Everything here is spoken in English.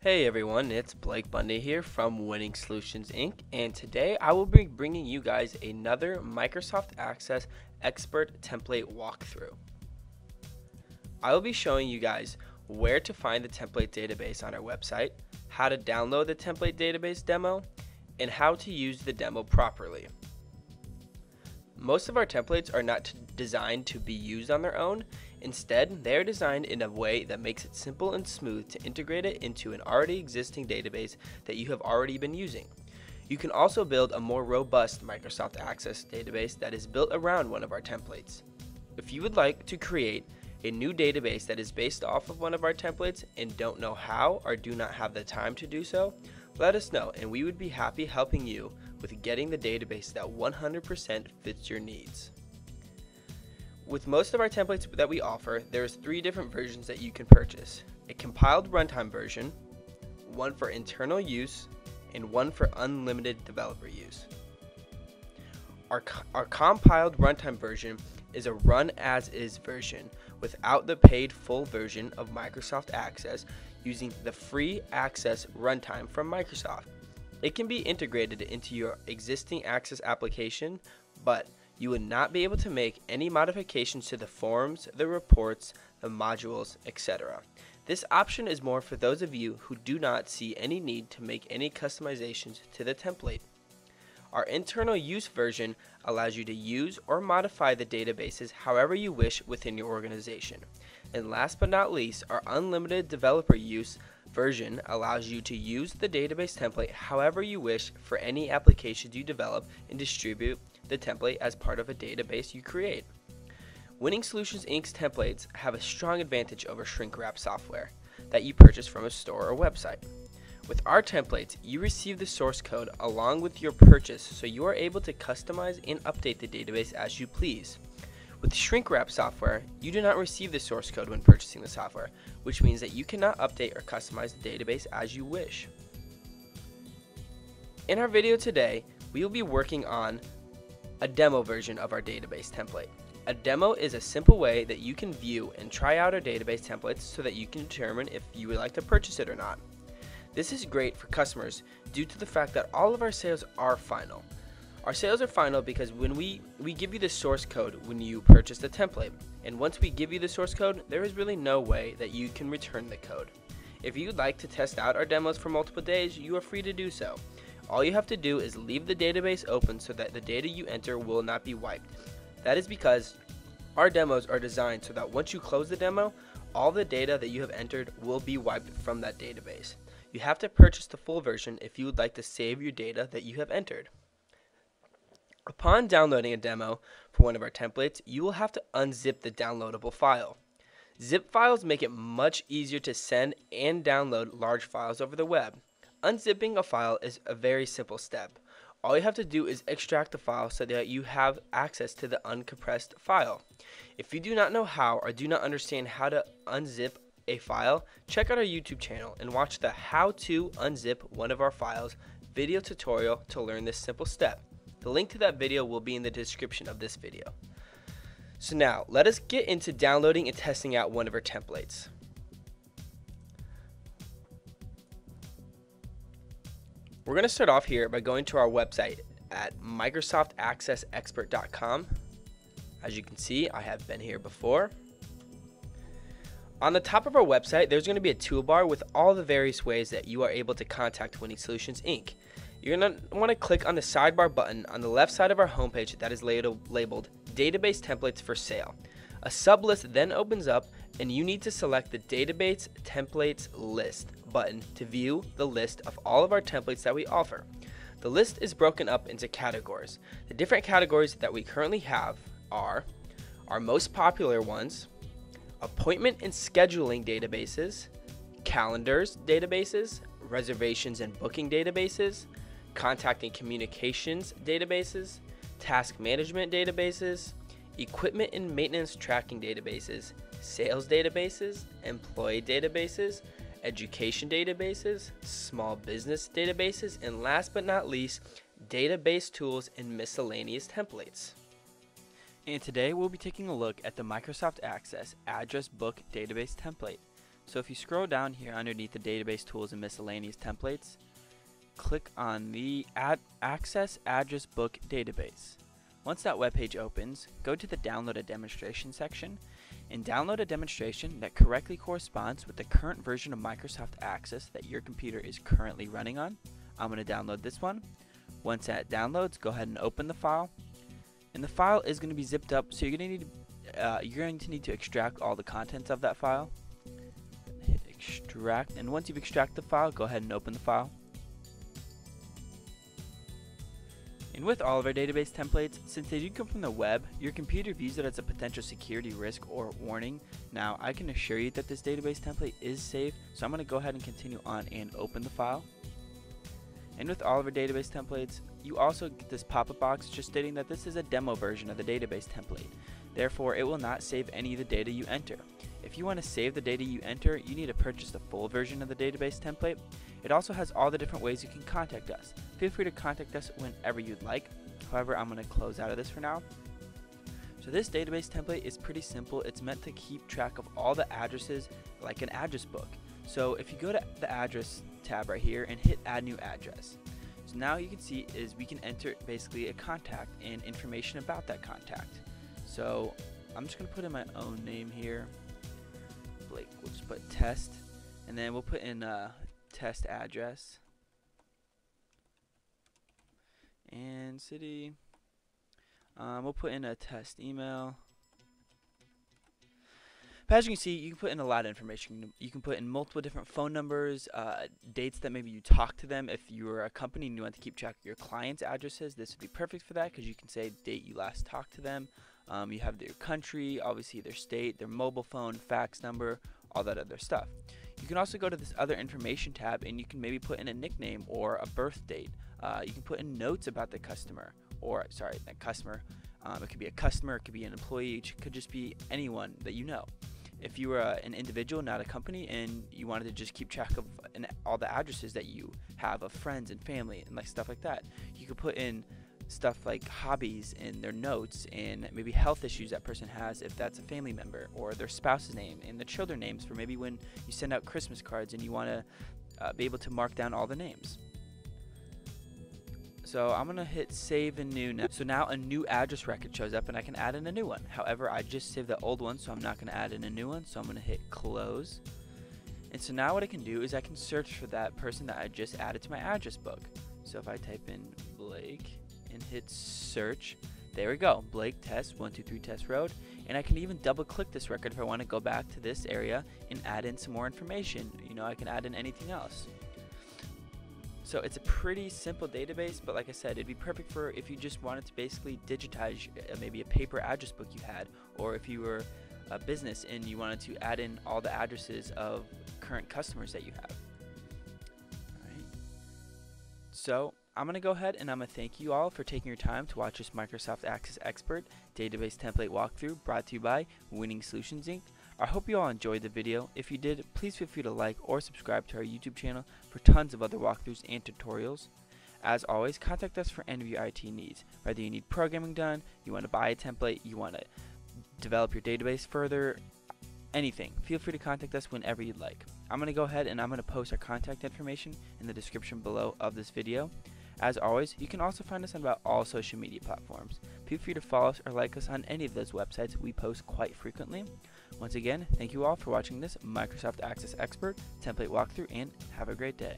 Hey everyone, it's Blake Bundy here from Winning Solutions Inc. And today I will be bringing you guys another Microsoft Access Expert Template walkthrough. I will be showing you guys where to find the template database on our website, how to download the template database demo, and how to use the demo properly. Most of our templates are not designed to be used on their own. Instead, they are designed in a way that makes it simple and smooth to integrate it into an already existing database that you have already been using. You can also build a more robust Microsoft Access database that is built around one of our templates. If you would like to create a new database that is based off of one of our templates and don't know how or do not have the time to do so, let us know and we would be happy helping you with getting the database that 100% fits your needs. With most of our templates that we offer, there's three different versions that you can purchase. A compiled runtime version, one for internal use, and one for unlimited developer use. Our, our compiled runtime version is a run as is version without the paid full version of Microsoft Access using the free Access runtime from Microsoft. It can be integrated into your existing Access application, but you would not be able to make any modifications to the forms, the reports, the modules, etc. This option is more for those of you who do not see any need to make any customizations to the template. Our internal use version allows you to use or modify the databases however you wish within your organization. And last but not least, our unlimited developer use version allows you to use the database template however you wish for any applications you develop and distribute the template as part of a database you create. Winning Solutions Inc.'s templates have a strong advantage over shrink wrap software that you purchase from a store or website. With our templates, you receive the source code along with your purchase so you are able to customize and update the database as you please. With shrink wrap software, you do not receive the source code when purchasing the software, which means that you cannot update or customize the database as you wish. In our video today, we will be working on a demo version of our database template. A demo is a simple way that you can view and try out our database templates so that you can determine if you would like to purchase it or not. This is great for customers due to the fact that all of our sales are final. Our sales are final because when we, we give you the source code when you purchase the template, and once we give you the source code, there is really no way that you can return the code. If you'd like to test out our demos for multiple days, you are free to do so. All you have to do is leave the database open so that the data you enter will not be wiped. That is because our demos are designed so that once you close the demo, all the data that you have entered will be wiped from that database. You have to purchase the full version if you would like to save your data that you have entered. Upon downloading a demo for one of our templates, you will have to unzip the downloadable file. Zip files make it much easier to send and download large files over the web. Unzipping a file is a very simple step. All you have to do is extract the file so that you have access to the uncompressed file. If you do not know how or do not understand how to unzip a file, check out our YouTube channel and watch the How to Unzip One of Our Files video tutorial to learn this simple step. The link to that video will be in the description of this video. So now, let us get into downloading and testing out one of our templates. We're going to start off here by going to our website at microsoftaccessexpert.com. As you can see, I have been here before. On the top of our website, there's going to be a toolbar with all the various ways that you are able to contact Winning Solutions Inc. You're going to want to click on the sidebar button on the left side of our homepage that is labeled Database Templates for Sale. A sublist then opens up and you need to select the Database Templates list button to view the list of all of our templates that we offer. The list is broken up into categories. The different categories that we currently have are our most popular ones, appointment and scheduling databases, calendars databases, reservations and booking databases, contact and communications databases, task management databases, equipment and maintenance tracking databases, sales databases, employee databases, education databases, small business databases, and last but not least, database tools and miscellaneous templates. And today we'll be taking a look at the Microsoft Access Address Book Database template. So if you scroll down here underneath the database tools and miscellaneous templates, click on the Ad Access Address Book Database. Once that web page opens, go to the Download a Demonstration section and download a demonstration that correctly corresponds with the current version of Microsoft Access that your computer is currently running on. I'm going to download this one. Once that downloads, go ahead and open the file. And the file is going to be zipped up, so you're going to need uh, you're going to need to extract all the contents of that file. Hit extract, and once you've extracted the file, go ahead and open the file. And with all of our database templates, since they do come from the web, your computer views it as a potential security risk or warning. Now, I can assure you that this database template is safe, so I'm going to go ahead and continue on and open the file. And with all of our database templates, you also get this pop-up box just stating that this is a demo version of the database template. Therefore, it will not save any of the data you enter. If you want to save the data you enter, you need to purchase the full version of the database template. It also has all the different ways you can contact us. Feel free to contact us whenever you'd like. However, I'm going to close out of this for now. So this database template is pretty simple. It's meant to keep track of all the addresses like an address book. So if you go to the address tab right here and hit add new address. So now you can see is we can enter basically a contact and information about that contact. So I'm just going to put in my own name here. Blake, we'll just put test and then we'll put in a test address and city. Um, we'll put in a test email. But as you can see, you can put in a lot of information. You can put in multiple different phone numbers, uh, dates that maybe you talk to them. If you're a company and you want to keep track of your clients' addresses, this would be perfect for that because you can say date you last talked to them. Um, you have their country, obviously their state, their mobile phone, fax number, all that other stuff. You can also go to this other information tab and you can maybe put in a nickname or a birth date. Uh, you can put in notes about the customer, or sorry, that customer. Um, it could be a customer, it could be an employee, it could just be anyone that you know. If you were uh, an individual, not a company, and you wanted to just keep track of an, all the addresses that you have of friends and family and like stuff like that, you could put in stuff like hobbies and their notes and maybe health issues that person has if that's a family member or their spouse's name and the children names for maybe when you send out Christmas cards and you want to uh, be able to mark down all the names. So I'm gonna hit save and new now. So now a new address record shows up and I can add in a new one. However, I just saved the old one, so I'm not gonna add in a new one. So I'm gonna hit close. And so now what I can do is I can search for that person that I just added to my address book. So if I type in Blake and hit search, there we go, Blake Test 123 Test Road. And I can even double click this record if I want to go back to this area and add in some more information. You know, I can add in anything else. So it's a pretty simple database, but like I said, it'd be perfect for if you just wanted to basically digitize uh, maybe a paper address book you had, or if you were a business and you wanted to add in all the addresses of current customers that you have. So I'm going to go ahead and I'm going to thank you all for taking your time to watch this Microsoft Access Expert database template walkthrough brought to you by Winning Solutions Inc. I hope you all enjoyed the video. If you did, please feel free to like or subscribe to our YouTube channel for tons of other walkthroughs and tutorials. As always, contact us for any of your IT needs. Whether you need programming done, you want to buy a template, you want to develop your database further, anything, feel free to contact us whenever you'd like. I'm going to go ahead and I'm going to post our contact information in the description below of this video. As always, you can also find us on about all social media platforms. Feel free to follow us or like us on any of those websites we post quite frequently. Once again, thank you all for watching this Microsoft Access Expert template walkthrough and have a great day.